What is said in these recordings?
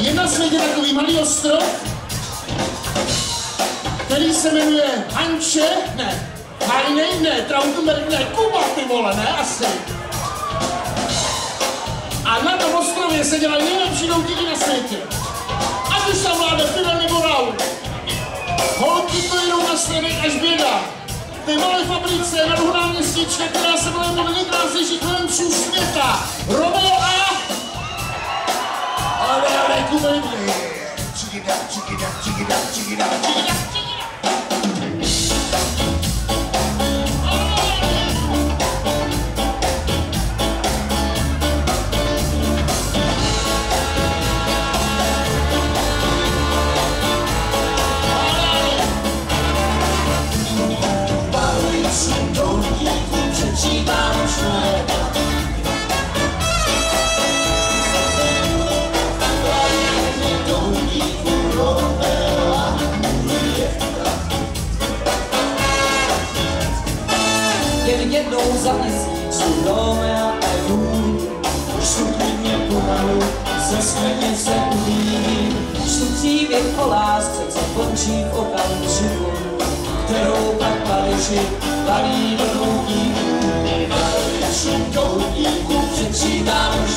Je na světě takový malý ostrov, který se jmenuje Hanče, ne, Hajnej, ne, Trautenberg, ne, Kuba, ty vole, ne, asi. A na tom ostrově se dělají nejlepší doutníky na světě. Ať už tam vládne pivem nebo rau. Holky to jdou na svědek až běda. Té malé fabrice na Duhná městíčka, která se byla jednou nejkrásnějších klemců světa. Romeo 썰물 죽이라 죽이라 죽이라 죽이라 죽이라 jednou za měsíc. Romea a Jun Šutí mě pomalu ze sklenice uvidím. Štu příběh o lásce, co končí v okamžiku Kterou pak Paryži balí do doutníků Paryži doutníků přečítám už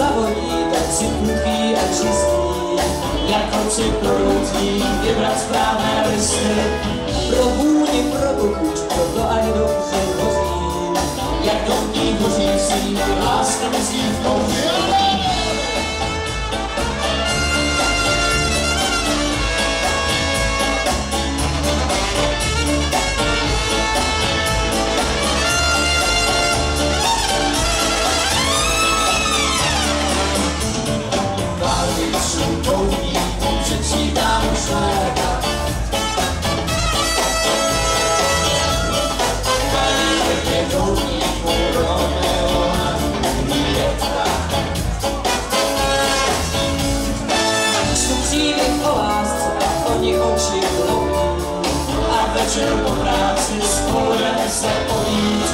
zawoli tak sypnutki odciski Jak oczy porutki, wybrać prawe rysy. Večer po práci spolu jdeme se pojít.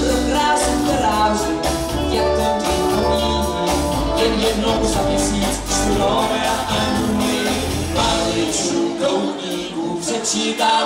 Pro krásu garáži, jak to dýcho míní. Jen jednou za měsíc Romea a Julie. Paličů doutníků léta.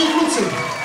inclusive.